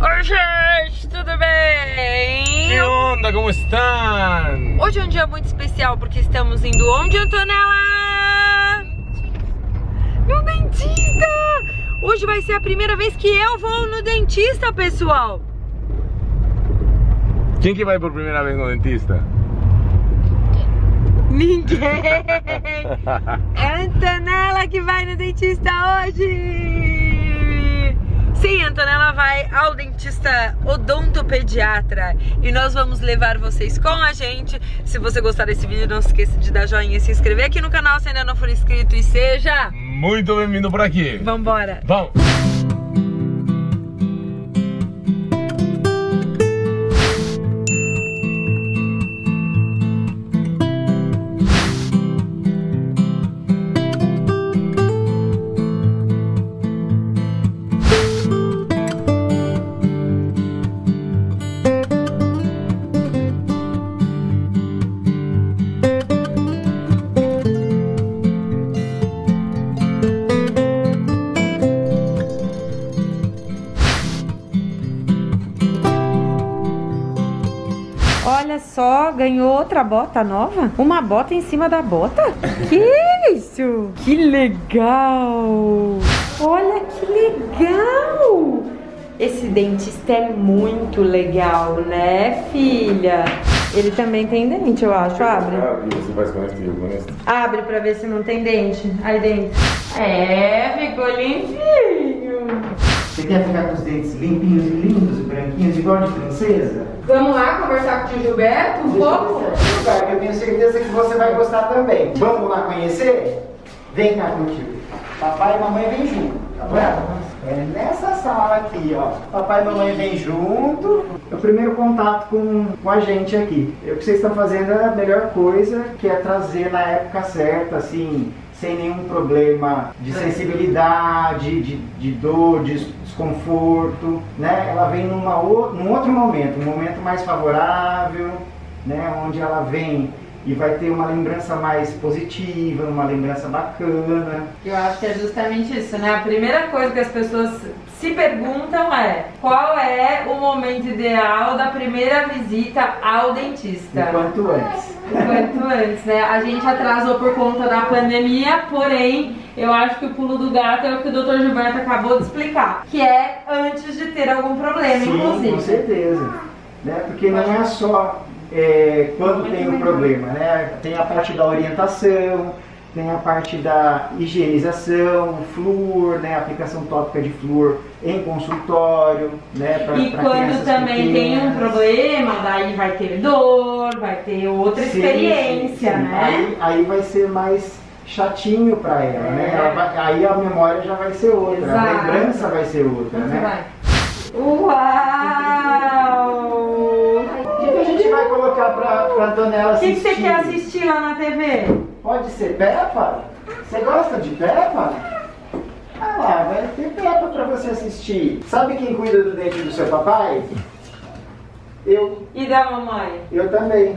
Oi, gente, tudo bem? Que onda, como estão? Hoje é um dia muito especial porque estamos indo onde, Antonella? No dentista! Hoje vai ser a primeira vez que eu vou no dentista, pessoal. Quem que vai por primeira vez no dentista? Ninguém! É a Antonella que vai no dentista hoje! Sim, Antonella vai ao dentista odontopediatra e nós vamos levar vocês com a gente. Se você gostar desse vídeo, não se esqueça de dar joinha e se inscrever aqui no canal se ainda não for inscrito e seja... Muito bem-vindo por aqui. Vambora! Vamos. Ganhou outra bota nova? Uma bota em cima da bota? Que isso? Que legal! Olha que legal! Esse dentista é muito legal, né, filha? Ele também tem dente, eu acho. Abre. Este. Abre pra ver se não tem dente. Aí dentro. É, ficou limpinho. Você quer ficar com os dentes limpinhos e lindos e branquinhos, igual de princesa? Vamos lá conversar com o tio Gilberto um pouco? Eu tenho certeza que você vai gostar também. Vamos lá conhecer? Vem cá contigo. Papai e mamãe vêm junto, tá bom? É nessa sala aqui, ó. Papai e mamãe vêm junto. É o primeiro contato com, com a gente aqui. E o que vocês estão fazendo é a melhor coisa, que é trazer na época certa, assim, sem nenhum problema de sensibilidade, de, de dor, de desconforto, né? Ela vem numa, num outro momento, um momento mais favorável, né? Onde ela vem e vai ter uma lembrança mais positiva, uma lembrança bacana. Eu acho que é justamente isso, né? A primeira coisa que as pessoas se perguntam é qual é o momento ideal da primeira visita ao dentista? Enquanto antes. Quanto antes, né? A gente atrasou por conta da pandemia, porém, eu acho que o pulo do gato é o que o Dr. Gilberto acabou de explicar, que é antes de ter algum problema, Sim, com inclusive. certeza. Né? Porque não é só é, quando tem o problema, né? Tem a parte da orientação, tem a parte da higienização, flúor, né? A aplicação tópica de flúor em consultório, né? Pra, E pra quando também tem um pequenas. problema, daí vai ter dor, vai ter outra Sim, experiência, sim, sim. né? Aí, aí vai ser mais chatinho pra ela, né? É. Ela vai- aí a memória já vai ser outra, a Exato. lembrança vai ser outra, você né? vai. Uau! O que, que a gente vai colocar pra, pra Antonella O que, assistir? que você quer assistir lá na TV? Pode ser Peppa? Você gosta de Peppa? Ah lá, vai ter Peppa pra você assistir. Sabe quem cuida do dente do seu papai? Eu. E da mamãe? Eu também.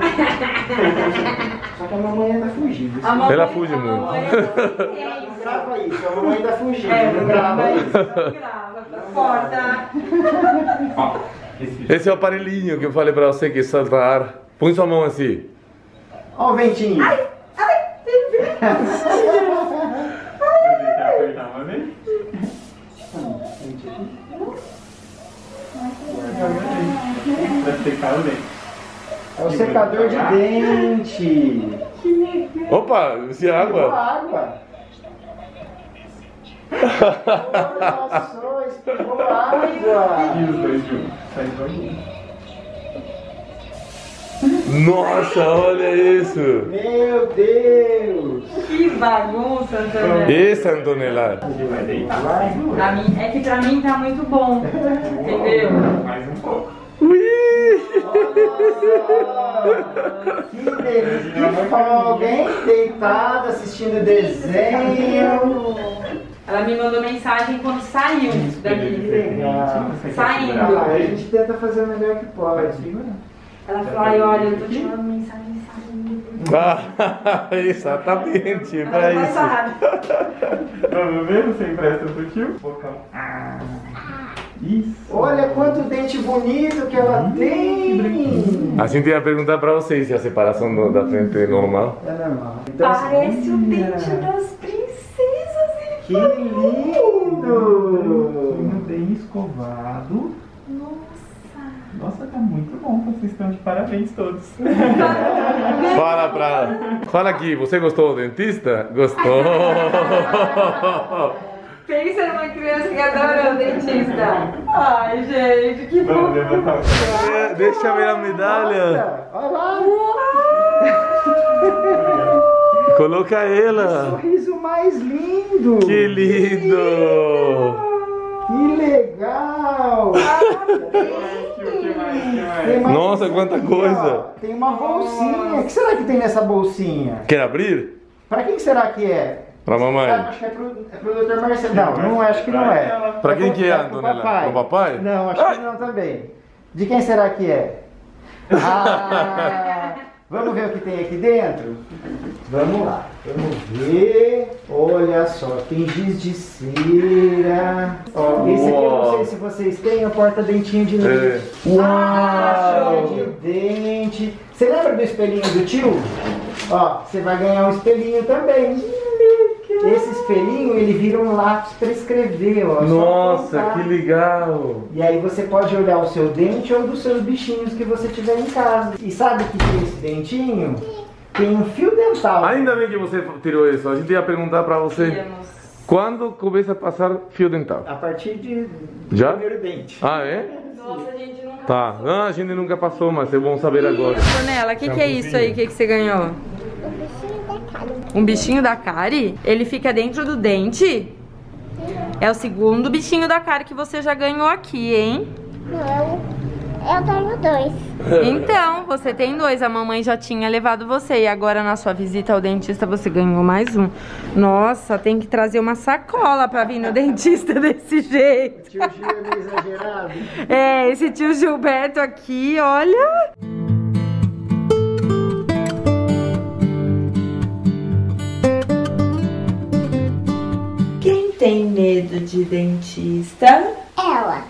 Só que a mamãe anda fugindo. A mamãe Ela fuge a muito. mamãe Não grava isso, a mamãe anda fugindo. É, não grava isso. Não grava, corta. Esse é o aparelhinho que eu falei pra você que salta ar. Põe sua mão assim. Ó o ventinho. É o secador de dente. Opa, esse é Pegou água. água. Espirrou água. Nossa, olha isso. Meu Deus. Que bagunça, Antônio. Esse Antonella. Pra mim, é que pra mim tá muito bom. Entendeu? Ui. Que delícia. Que folga, hein? Deitada, assistindo desenho. Ela me mandou mensagem quando saiu daqui. Legal. Saindo. A gente tenta fazer o melhor que pode. Ela falou, ai, olha, eu tô te mandando mensagem. Ah, exatamente, Ela pra não isso. Vamos ver? Você empresta pro tio? Bocão. Isso. Olha quanto dente bonito que ela hum, tem. A gente ia perguntar pra vocês se a separação do, da frente é normal. É normal. Então, Parece assim, o dente das princesas. Que lindo! Bem escovado. Nossa, tá muito bom. Vocês estão de parabéns todos. Fala pra. Fala aqui, você gostou do dentista? Gostou! Pensa numa criança que adora o dentista. Ai, gente, que bom. É, deixa eu ver a medalha. Olha lá. Coloca ela. Que sorriso mais lindo. Que lindo. Que legal. Nossa, quanta coisa. Tem uma bolsinha. O que será que tem nessa bolsinha? Quer abrir? Pra quem será que é? Pra mamãe. Acho que é pro, é pro Dr. Marcelo. Não, não acho que não é. Pra quem que é, pro Antonella? papai. Pro papai? Não, acho que não também. De quem será que é? Ah, vamos ver o que tem aqui dentro? Vamos lá, vamos ver. Olha só, tem giz de cera. Ó, esse aqui eu não sei se vocês têm, é o porta-dentinho de leite. Ah, Uau! de dente. Você lembra do espelhinho do tio? Ó, você vai ganhar um espelhinho também. Esse espelhinho, ele vira um lápis para escrever, ó. só Nossa, que legal! E aí você pode olhar o seu dente ou dos seus bichinhos que você tiver em casa. E sabe que tem esse dentinho? Tem um fio dental. Ainda bem que você tirou isso. A gente ia perguntar pra você quando começa a passar fio dental. A partir de do Já? primeiro dente. Ah, é? Nossa, a gente não Tá. Não, a gente nunca passou, mas é bom saber agora. Tonela, o que, que é isso aí? O que, que você ganhou? Um bichinho da Kari? Ele fica dentro do dente? É o segundo bichinho da Kari que você já ganhou aqui, hein? Não, eu tenho dois. Então, você tem dois. A mamãe já tinha levado você. E agora, na sua visita ao dentista, você ganhou mais um. Nossa, tem que trazer uma sacola pra vir no dentista desse jeito. Tio Gil é meio exagerado. É, esse tio Gilberto aqui, olha. Tem medo de dentista? Ela,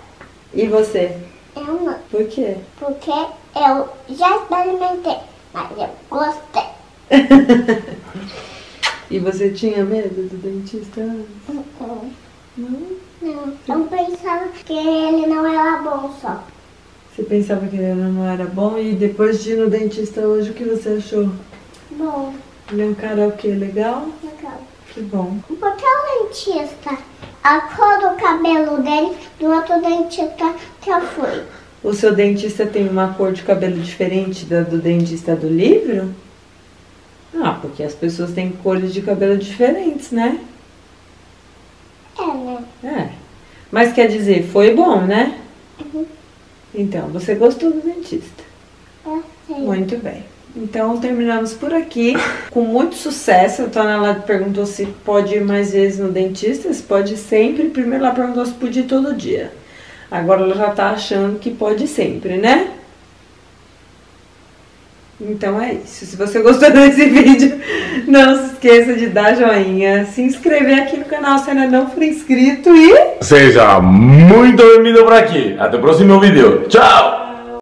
E você? eu não. Por quê? Porque eu já experimentei, mas eu gostei. E você tinha medo do dentista? Não, Não? não. Eu pensava que ele não era bom só. Você pensava que ele não era bom e depois de ir no dentista hoje, o que você achou? Bom, Ele é um cara o quê? Legal? legal. Que bom. Porque o dentista, a cor do cabelo dele, do outro dentista que eu fui. O seu dentista tem uma cor de cabelo diferente da do dentista do livro? Ah, porque as pessoas têm cores de cabelo diferentes, né? É, né? É. Mas quer dizer, foi bom, né? Uhum. Então, você gostou do dentista? Eu sei. Muito bem. Então terminamos por aqui com muito sucesso. A Tonela perguntou se pode ir mais vezes no dentista. Se pode sempre. Primeiro ela perguntou se podia todo dia. Agora ela já tá achando que pode sempre, né? Então é isso. Se você gostou desse vídeo, não se esqueça de dar joinha, se inscrever aqui no canal se ainda não for inscrito e Seja muito bem-vindo por aqui. Até o próximo vídeo. Tchau!